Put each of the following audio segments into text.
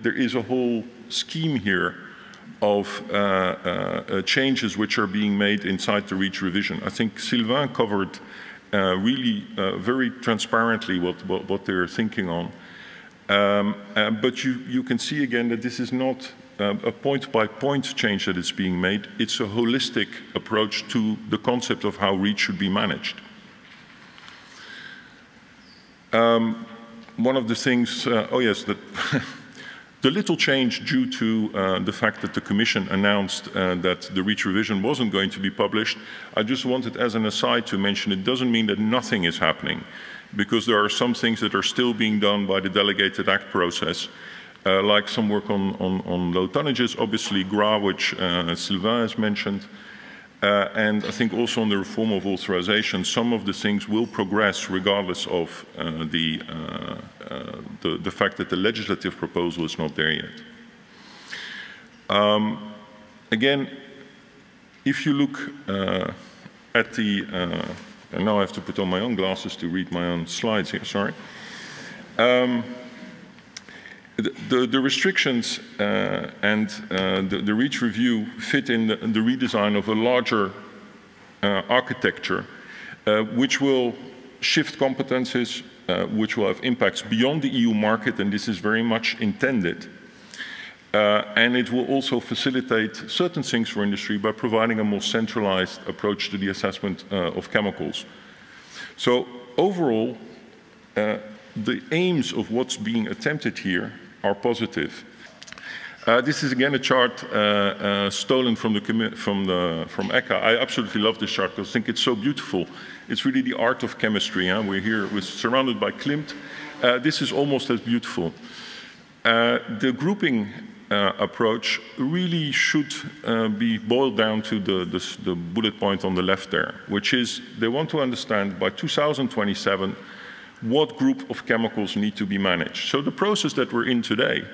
There is a whole scheme here of uh, uh, changes which are being made inside the REACH revision. I think Sylvain covered uh, really uh, very transparently what, what, what, they're thinking on. Um, uh, but you, you can see again that this is not uh, a point-by-point -point change that is being made. It's a holistic approach to the concept of how REACH should be managed. Um, one of the things, oh yes, that The little change due to uh, the fact that the Commission announced uh, that the REACH revision wasn't going to be published, I just wanted as an aside to mention it doesn't mean that nothing is happening, because there are some things that are still being done by the delegated act process, uh, like some work on, on, on, low tonnages, obviously GRA, which uh, Sylvain has mentioned, uh, and I think also on the reform of authorization, some of the things will progress regardless of uh, the, uh, uh the, the, fact that the legislative proposal is not there yet. Um, again, if you look uh, at the, uh, and now I have to put on my own glasses to read my own slides here, sorry. Um, the, the, restrictions uh, and uh, the, the, REACH review fit in the, the redesign of a larger uh, architecture, uh, which will shift competences, uh, which will have impacts beyond the EU market, and this is very much intended. Uh, and it will also facilitate certain things for industry by providing a more centralized approach to the assessment of chemicals. So overall, the aims of what's being attempted here are positive. Uh, this is again a chart uh, uh, stolen from the from the from ECHA. I absolutely love this chart because I think it's so beautiful. It's really the art of chemistry. Huh? We're here, we're surrounded by Klimt. Uh, this is almost as beautiful. Uh, the grouping uh, approach really should be boiled down to the, the, the bullet point on the left there, which is they want to understand by 2027 what group of chemicals need to be managed. So the process that we're in today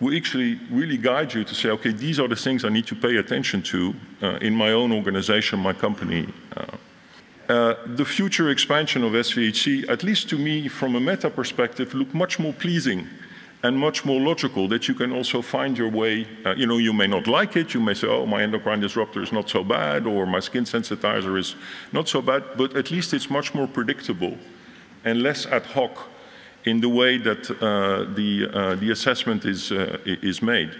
will actually really guide you to say, okay, these are the things I need to pay attention to uh, in my own organization, my company. Uh, uh, the future expansion of SVHC, at least to me, from a meta perspective, look much more pleasing and much more logical that you can also find your way. Uh, you know, you may not like it. You may say, oh, my endocrine disruptor is not so bad, or my skin sensitizer is not so bad, but at least it's much more predictable and less ad hoc in the way that uh, the, uh, the assessment is, uh, is made.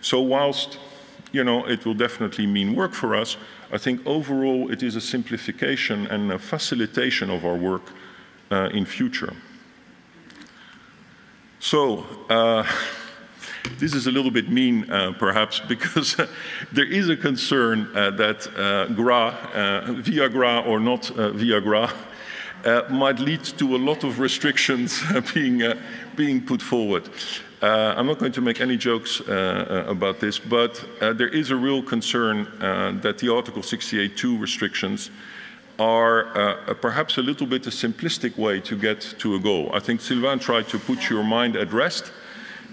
So whilst you know, it will definitely mean work for us, I think overall it is a simplification and a facilitation of our work uh, in future. So, uh, this is a little bit mean, uh, perhaps, because there is a concern that GRA, via GRA or not via GRA, uh, might lead to a lot of restrictions being, uh, being put forward. Uh, I'm not going to make any jokes uh, uh, about this, but uh, there is a real concern that the Article 68.2 restrictions are perhaps a little bit a simplistic way to get to a goal. I think Sylvain tried to put your mind at rest,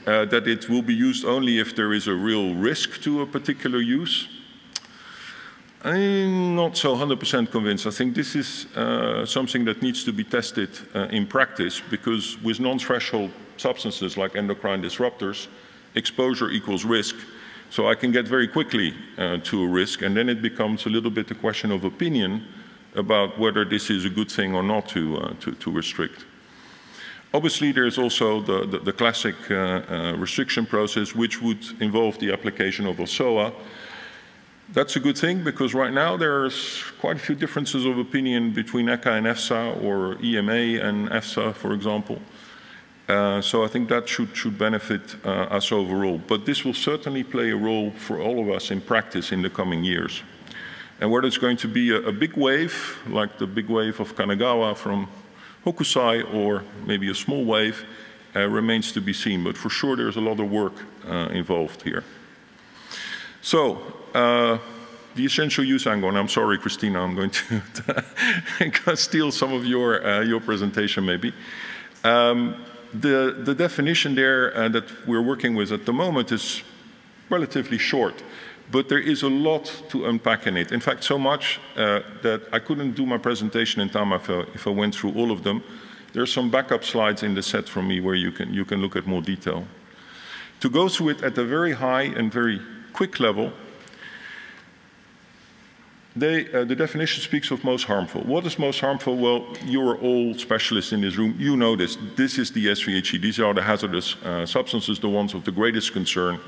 that it will be used only if there is a real risk to a particular use. I'm not so 100% convinced. I think this is uh, something that needs to be tested uh, in practice because with non-threshold substances like endocrine disruptors, exposure equals risk. So I can get very quickly uh, to a risk and then it becomes a little bit a question of opinion about whether this is a good thing or not to, uh, to, to, restrict. Obviously, there's also the, the, the classic uh, uh, restriction process which would involve the application of OSOA, that's a good thing because right now there's quite a few differences of opinion between ECHA and EFSA or EMA and EFSA, for example. Uh, so I think that should, should benefit uh, us overall. But this will certainly play a role for all of us in practice in the coming years. And whether it's going to be a, a big wave, like the big wave of Kanagawa from Hokusai, or maybe a small wave, uh, remains to be seen. But for sure there's a lot of work uh, involved here. So, uh, the essential use angle, and I'm sorry, Christina, I'm going to steal some of your, uh, your presentation maybe. Um, the, the definition there uh, that we're working with at the moment is relatively short, but there is a lot to unpack in it. In fact, so much uh, that I couldn't do my presentation in time if I, if I went through all of them. There are some backup slides in the set from me where you can, you can look at more detail. To go through it at a very high and very quick level, they, uh, the definition speaks of most harmful. What is most harmful? Well, you're all specialists in this room. You know this. This is the SVHC. These are the hazardous uh, substances, the ones of the greatest concern.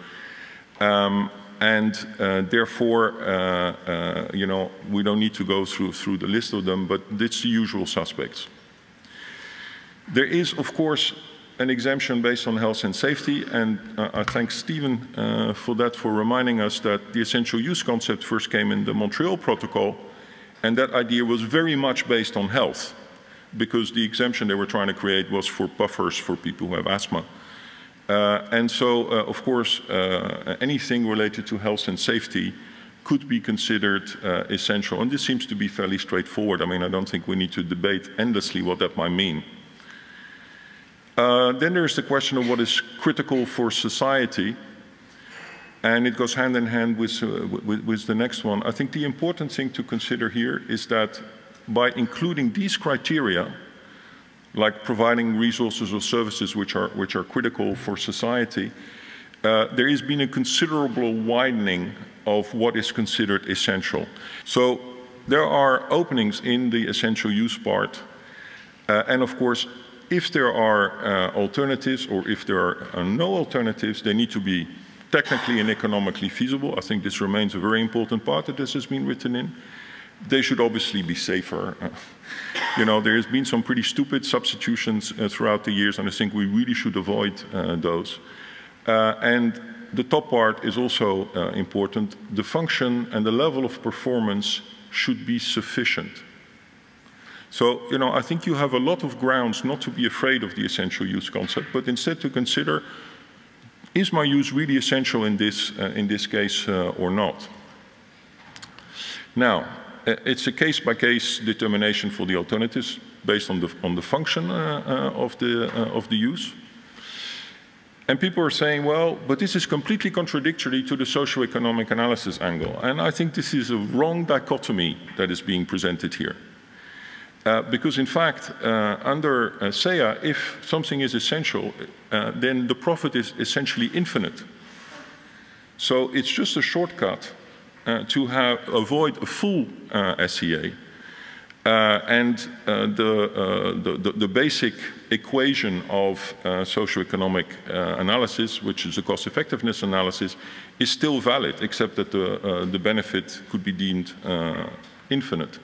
Um, and uh, therefore, uh, uh, you know, we don't need to go through, through the list of them, but it's the usual suspects. There is, of course, an exemption based on health and safety, and uh, I thank Stephen uh, for that, for reminding us that the essential use concept first came in the Montreal Protocol, and that idea was very much based on health, because the exemption they were trying to create was for buffers for people who have asthma. Uh, and so, uh, of course, uh, anything related to health and safety could be considered uh, essential, and this seems to be fairly straightforward. I mean, I don't think we need to debate endlessly what that might mean. Uh, then there's the question of what is critical for society, and it goes hand in hand with, uh, with, with, the next one. I think the important thing to consider here is that by including these criteria, like providing resources or services which are, which are critical for society, uh, there has been a considerable widening of what is considered essential. So there are openings in the essential use part, uh, and of course, if there are uh, alternatives or if there are uh, no alternatives, they need to be technically and economically feasible. I think this remains a very important part that this has been written in. They should obviously be safer. you know, there has been some pretty stupid substitutions uh, throughout the years, and I think we really should avoid uh, those. Uh, and the top part is also uh, important. The function and the level of performance should be sufficient. So, you know, I think you have a lot of grounds not to be afraid of the essential use concept, but instead to consider, is my use really essential in this, uh, in this case uh, or not? Now, uh, it's a case-by-case -case determination for the alternatives based on the, on the function uh, uh, of, the, of the use. And people are saying, well, but this is completely contradictory to the socio-economic analysis angle. And I think this is a wrong dichotomy that is being presented here. Uh, because in fact, uh, under uh, SEA, if something is essential, uh, then the profit is essentially infinite. So it's just a shortcut uh, to have, avoid a full uh, SEA. and the, the, the, basic equation of socioeconomic analysis, which is a cost effectiveness analysis, is still valid, except that the, the benefit could be deemed infinite.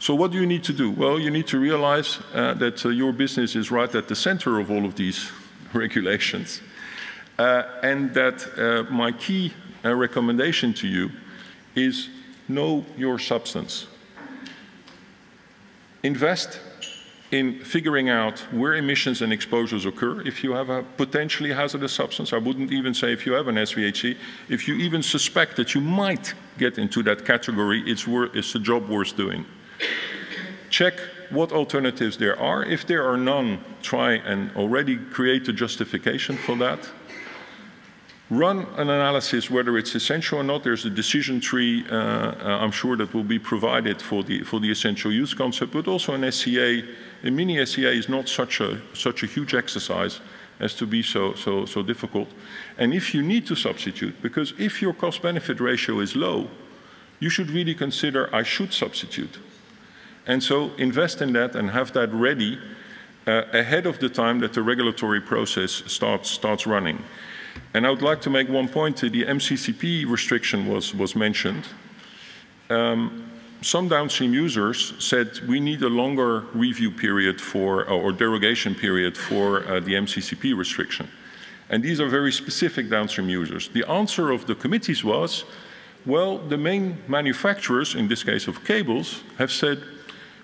So what do you need to do? Well, you need to realize uh, that uh, your business is right at the center of all of these regulations. Uh, and that uh, my key uh, recommendation to you is know your substance. Invest in figuring out where emissions and exposures occur. If you have a potentially hazardous substance, I wouldn't even say if you have an SVHC, if you even suspect that you might get into that category, it's, it's a job worth doing. Check what alternatives there are. If there are none, try and already create a justification for that. Run an analysis whether it's essential or not. There's a decision tree, uh, uh, I'm sure, that will be provided for the, for the essential use concept, but also an SEA. A mini SEA is not such a, such a huge exercise as to be so, so, so difficult. And if you need to substitute, because if your cost benefit ratio is low, you should really consider I should substitute. And so invest in that and have that ready uh, ahead of the time that the regulatory process starts, starts running. And I would like to make one point. The MCCP restriction was, was mentioned. Um, some downstream users said we need a longer review period for, or derogation period for uh, the MCCP restriction. And these are very specific downstream users. The answer of the committees was, well, the main manufacturers, in this case of cables, have said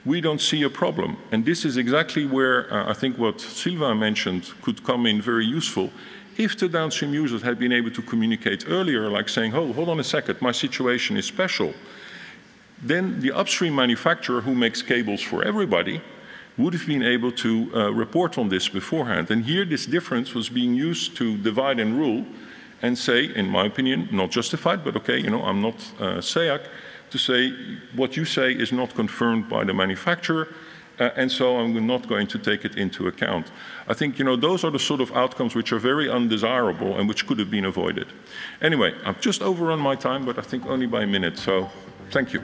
we don't see a problem. And this is exactly where uh, I think what Sylvain mentioned could come in very useful. If the downstream users had been able to communicate earlier, like saying, oh, hold on a second, my situation is special, then the upstream manufacturer who makes cables for everybody would have been able to uh, report on this beforehand. And here this difference was being used to divide and rule and say, in my opinion, not justified, but okay, you know, I'm not uh, SEAC, to say what you say is not confirmed by the manufacturer, uh, and so I'm not going to take it into account. I think, you know, those are the sort of outcomes which are very undesirable and which could have been avoided. Anyway, I've just overrun my time, but I think only by a minute, so thank you.